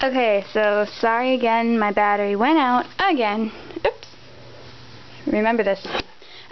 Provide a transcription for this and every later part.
Okay, so sorry again, my battery went out again. Oops. Remember this.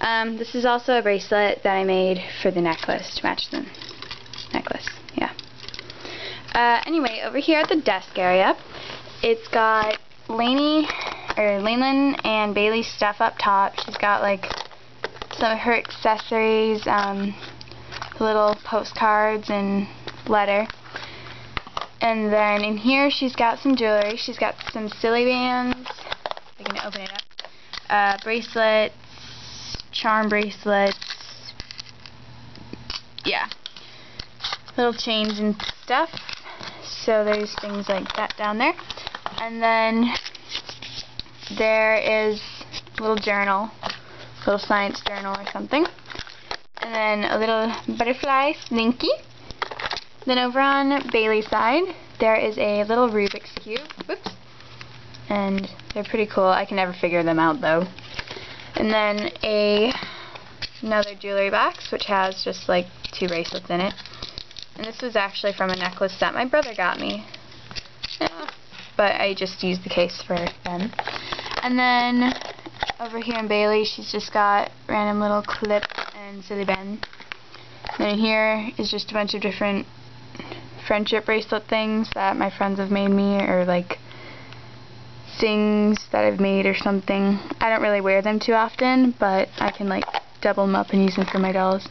Um, this is also a bracelet that I made for the necklace to match the necklace. Yeah. Uh, anyway, over here at the desk area, it's got Lainey, or Lainlin and Bailey's stuff up top. She's got like some of her accessories, um, little postcards and letter. And then in here she's got some jewelry. She's got some silly bands. I can open it up. Uh, bracelets, charm bracelets. Yeah. Little chains and stuff. So there's things like that down there. And then there is a little journal, little science journal or something. And then a little butterfly slinky. Then over on Bailey's side, there is a little Rubik's Cube. Whoops. And they're pretty cool. I can never figure them out though. And then a another jewelry box, which has just like two bracelets in it. And this was actually from a necklace that my brother got me. Yeah, but I just used the case for them. And then over here in Bailey, she's just got random little clips and silly Ben. Then here is just a bunch of different friendship bracelet things that my friends have made me, or like things that I've made or something. I don't really wear them too often, but I can like double them up and use them for my dolls.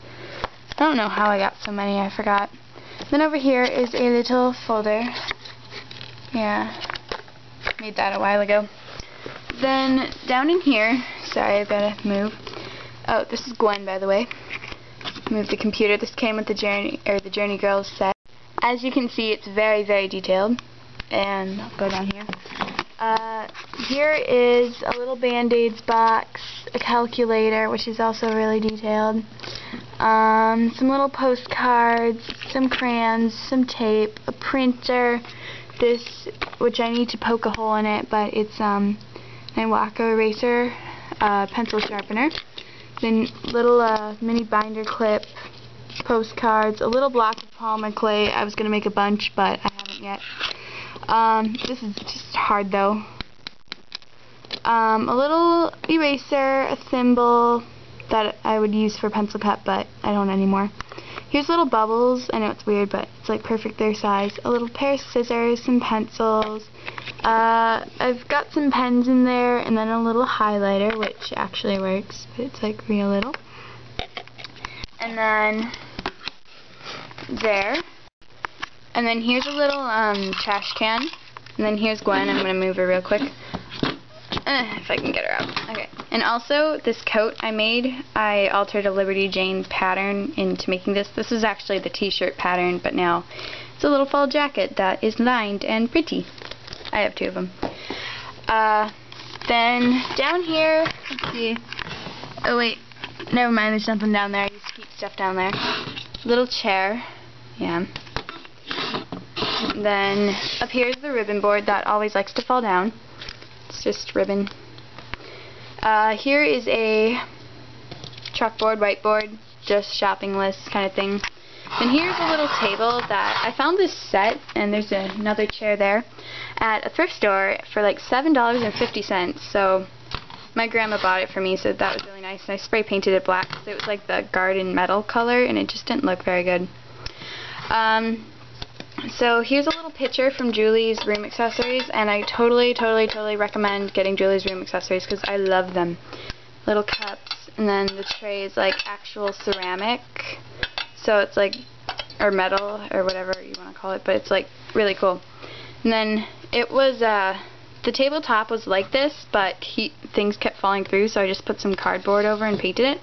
I don't know how I got so many, I forgot. Then over here is a little folder. Yeah, made that a while ago. Then down in here, sorry I've got to move. Oh, this is Gwen by the way. Move the computer. This came with the Journey or the Journey Girls set. As you can see, it's very, very detailed. And I'll go down here. Uh, here is a little band-aids box, a calculator, which is also really detailed, um, some little postcards, some crayons, some tape, a printer, this, which I need to poke a hole in it, but it's um, an Iwako eraser, uh, pencil sharpener, then little uh, mini binder clip, postcards, a little block of polymer clay. I was going to make a bunch, but I haven't yet. Um, this is just hard, though. Um, a little eraser, a thimble that I would use for pencil cut, but I don't anymore. Here's little bubbles. I know it's weird, but it's like perfect their size. A little pair of scissors, some pencils. Uh, I've got some pens in there, and then a little highlighter, which actually works, but it's like real little. And then there. And then here's a little um, trash can. And then here's Gwen. I'm going to move her real quick. Uh, if I can get her out. Okay. And also, this coat I made, I altered a Liberty Jane pattern into making this. This is actually the t-shirt pattern, but now it's a little fall jacket that is lined and pretty. I have two of them. Uh, then down here, let's see. Oh wait, never mind, there's nothing down there. I used to keep stuff down there. Little chair. Yeah. Then up here is the ribbon board that always likes to fall down. It's just ribbon. Uh, here is a chalkboard, whiteboard, just shopping list kind of thing. And here's a little table that I found this set, and there's another chair there, at a thrift store for like $7.50. So my grandma bought it for me, so that was really nice. And I spray painted it black because it was like the garden metal color, and it just didn't look very good. Um, so here's a little picture from Julie's Room Accessories, and I totally, totally, totally recommend getting Julie's Room Accessories because I love them. Little cups, and then the tray is like actual ceramic, so it's like, or metal, or whatever you want to call it, but it's like really cool. And then it was, uh, the tabletop was like this, but he, things kept falling through, so I just put some cardboard over and painted it.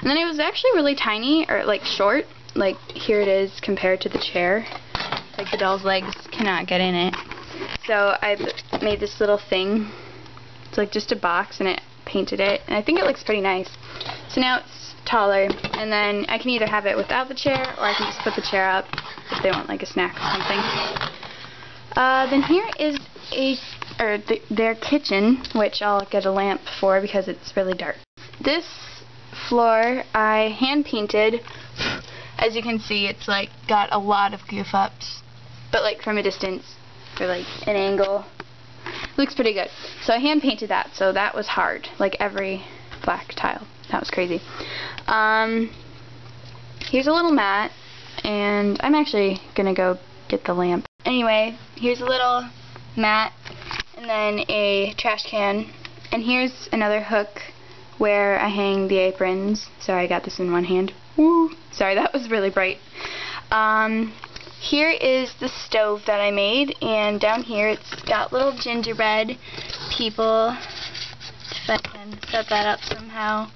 And then it was actually really tiny, or like short, like here it is compared to the chair. Like the doll's legs cannot get in it. So I made this little thing. It's like just a box and it painted it. And I think it looks pretty nice. So now it's taller. And then I can either have it without the chair or I can just put the chair up if they want like a snack or something. Uh, then here is a or th their kitchen, which I'll get a lamp for because it's really dark. This floor I hand painted. As you can see, it's like got a lot of goof ups but like from a distance, or like an angle. Looks pretty good. So I hand painted that, so that was hard. Like every black tile. That was crazy. Um, here's a little mat, and I'm actually gonna go get the lamp. Anyway, here's a little mat, and then a trash can, and here's another hook where I hang the aprons. Sorry, I got this in one hand. Woo! Sorry, that was really bright. Um, here is the stove that I made, and down here it's got little gingerbread people. If I can set that up somehow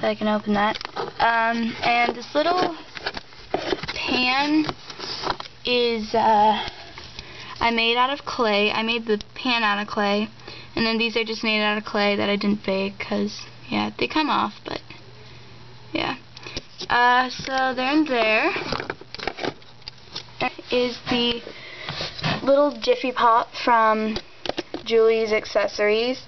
so I can open that. Um, and this little pan is uh, I made out of clay. I made the pan out of clay, and then these are just made out of clay that I didn't bake because yeah, they come off, but. Uh, so they're in there. Is the little Jiffy Pop from Julie's Accessories.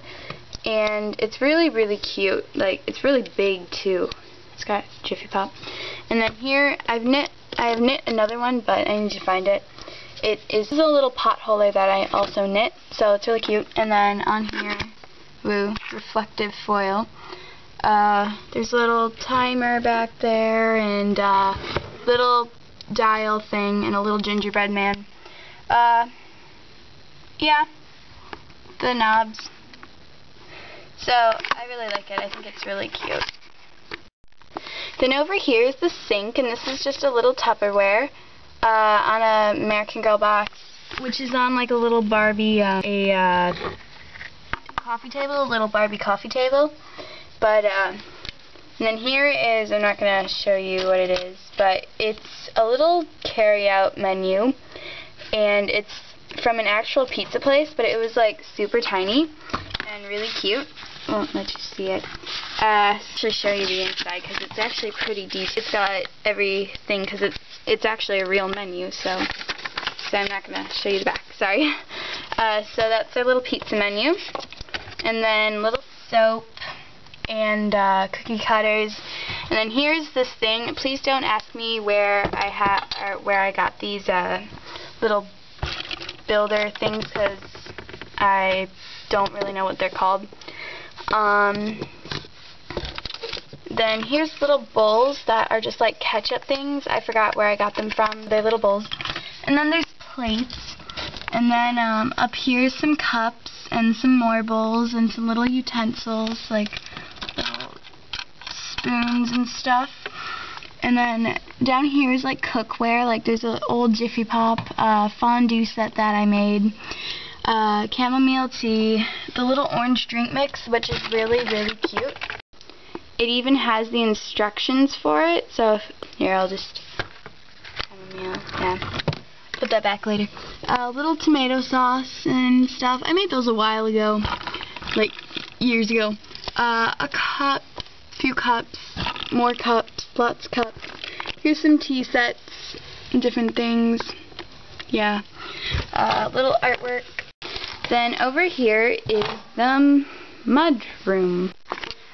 And it's really really cute. Like it's really big too. It's got Jiffy Pop. And then here I've knit I have knit another one but I need to find it. It is a little pot holder that I also knit so it's really cute. And then on here woo reflective foil uh, there's a little timer back there and uh, little dial thing and a little gingerbread man. Uh, yeah, the knobs. So, I really like it. I think it's really cute. Then over here is the sink, and this is just a little Tupperware uh, on an American Girl box, which is on like a little Barbie, uh, a uh, coffee table, a little Barbie coffee table. But, uh, and then here is, I'm not going to show you what it is, but it's a little carry-out menu, and it's from an actual pizza place, but it was like super tiny and really cute. I won't let you see it. Uh, actually show you the inside because it's actually pretty decent. It's got everything because it's it's actually a real menu, so so I'm not gonna show you the back. Sorry. Uh, so that's our little pizza menu, and then little soap and uh, cookie cutters. And then here's this thing. Please don't ask me where I have where I got these uh, little builder things because I don't really know what they're called. Um, then here's little bowls that are just like ketchup things. I forgot where I got them from. They're little bowls. And then there's plates. And then um, up here is some cups and some more bowls and some little utensils like spoons and stuff. And then down here is like cookware. Like there's an old Jiffy Pop uh, fondue set that I made. Uh, chamomile tea. The little orange drink mix, which is really, really cute. It even has the instructions for it. So if, here, I'll just chamomile. Yeah. Put that back later. A uh, little tomato sauce and stuff. I made those a while ago, like years ago. Uh, a cup few cups, more cups, lots of cups. Here's some tea sets, and different things. Yeah. Uh, little artwork. Then over here is the mud room.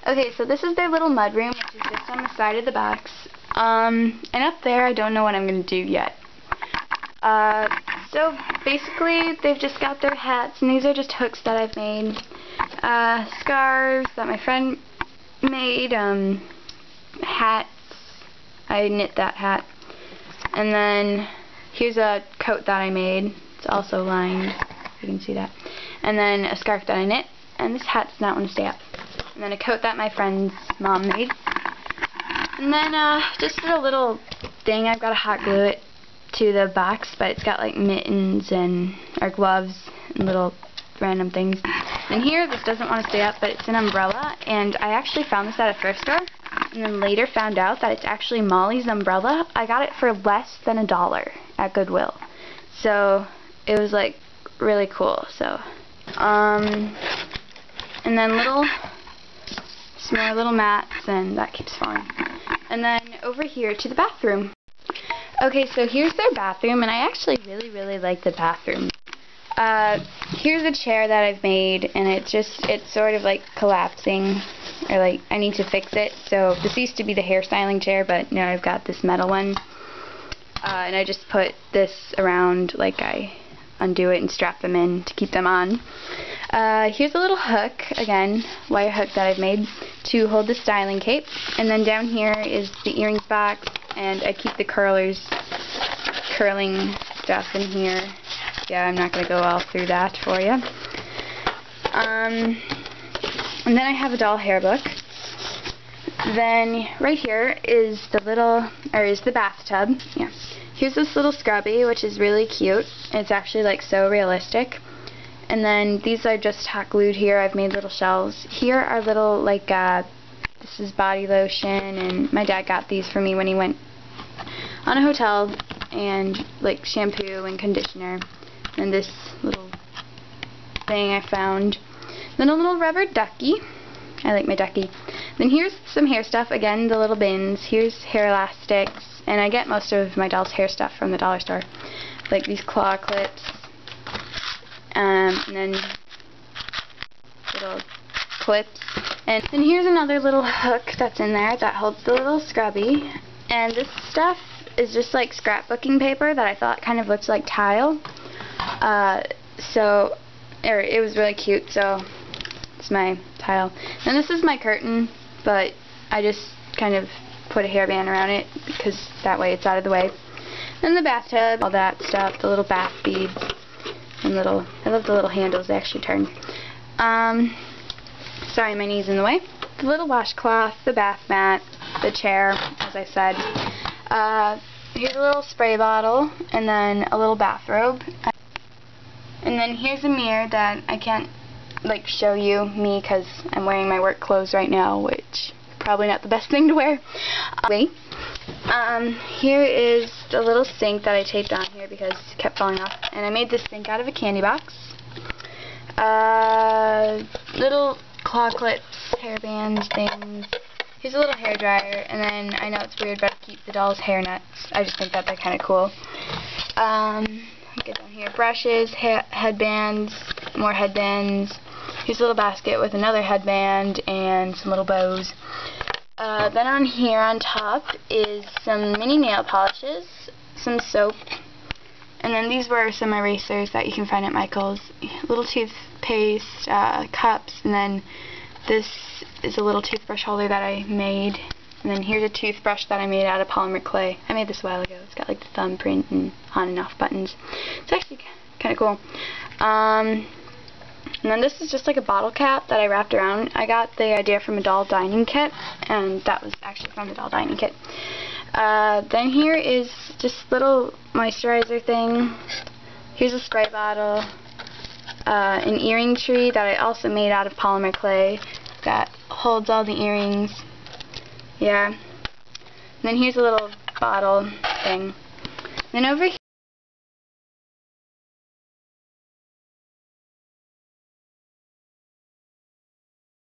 Okay, so this is their little mud room, which is just on the side of the box. Um, and up there, I don't know what I'm going to do yet. Uh, so basically, they've just got their hats, and these are just hooks that I've made. Uh, scarves that my friend made um, hats. I knit that hat. And then here's a coat that I made. It's also lined. You can see that. And then a scarf that I knit. And this hat does not want to stay up. And then a coat that my friend's mom made. And then uh, just a little thing. I've got to hot glue it to the box, but it's got like mittens and or gloves and little random things. And here, this doesn't want to stay up, but it's an umbrella, and I actually found this at a thrift store, and then later found out that it's actually Molly's umbrella. I got it for less than a dollar at Goodwill. So, it was like really cool, so. Um, and then little, some more little mats, and that keeps falling. And then over here to the bathroom. Okay, so here's their bathroom, and I actually really, really like the bathroom. Uh, here's a chair that I've made, and it just, it's sort of like collapsing, or like, I need to fix it. So, this used to be the hairstyling chair, but now I've got this metal one. Uh, and I just put this around like I undo it and strap them in to keep them on. Uh, here's a little hook, again, wire hook that I've made to hold the styling cape. And then down here is the earrings box, and I keep the curlers, curling stuff in here. Yeah, I'm not going to go all through that for you. Um, and then I have a doll hair book. Then right here is the little, or is the bathtub. Yeah. Here's this little scrubby, which is really cute. It's actually like so realistic. And then these are just hot glued here. I've made little shelves. Here are little like uh, this is body lotion, and my dad got these for me when he went on a hotel, and like shampoo and conditioner. And this little thing I found. Then a little rubber ducky. I like my ducky. Then here's some hair stuff. Again, the little bins. Here's hair elastics. And I get most of my doll's hair stuff from the dollar store. Like these claw clips. Um, and then little clips. And then here's another little hook that's in there that holds the little scrubby. And this stuff is just like scrapbooking paper that I thought kind of looks like tile. Uh, so, er, it was really cute, so it's my tile. And this is my curtain, but I just kind of put a hairband around it because that way it's out of the way. Then the bathtub, all that stuff, the little bath beads, and little, I love the little handles, they actually turn. Um, sorry, my knee's in the way. The little washcloth, the bath mat, the chair, as I said. Uh, here's a little spray bottle, and then a little bathrobe. And then here's a mirror that I can't like show you me because I'm wearing my work clothes right now, which probably not the best thing to wear. Uh, wait. Um, here is the little sink that I taped on here because it kept falling off. And I made this sink out of a candy box. Uh, little claw clips, hair bands, things. Here's a little hair dryer, and then I know it's weird, but I keep the doll's hair nuts. I just think that they're kind of cool. Um, get down here, brushes, headbands, more headbands. Here's a little basket with another headband and some little bows. Uh, then on here on top is some mini nail polishes, some soap, and then these were some erasers that you can find at Michael's. Little toothpaste, uh, cups, and then this is a little toothbrush holder that I made. And then here's a toothbrush that I made out of polymer clay. I made this a while ago. It's got like the thumbprint and on and off buttons. It's actually kind of cool. Um, and then this is just like a bottle cap that I wrapped around. I got the idea from a doll dining kit, and that was actually from the doll dining kit. Uh, then here is just little moisturizer thing. Here's a spray bottle. Uh, an earring tree that I also made out of polymer clay that holds all the earrings. Yeah. And then here's a little bottle thing. then over here